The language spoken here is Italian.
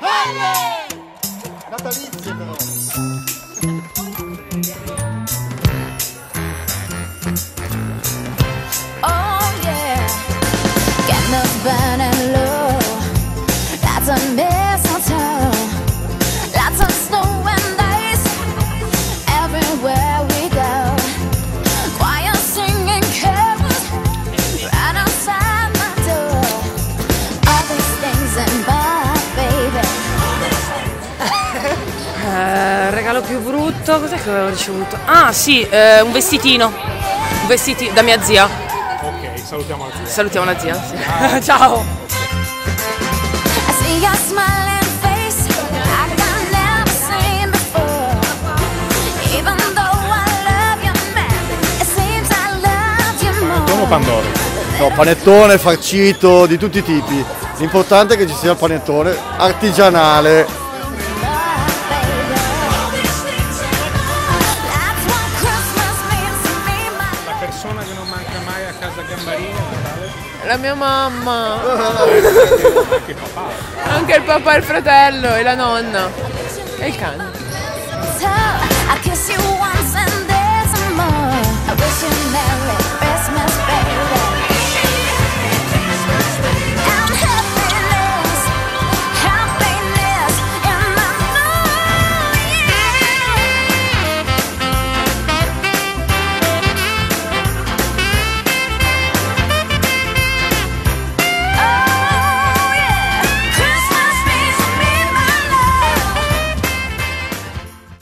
ハーレーナタリーチェの。Eh, regalo più brutto, cos'è che avevo ricevuto? Ah sì, eh, un vestitino. Un vestitino da mia zia. Ok, salutiamo la zia. Salutiamo la zia. sì. Ciao. I see your smiling face like I've never seen before. Even though I love you, man, it seems I love you more. Panettone o Pandoro? No, panettone farcito di tutti i tipi. L'importante è che ci sia il panettone artigianale. Persona che non manca mai a casa Gambarini a Natale? La mia mamma. Anche papà. Anche il papà e il fratello e la nonna. E il cane.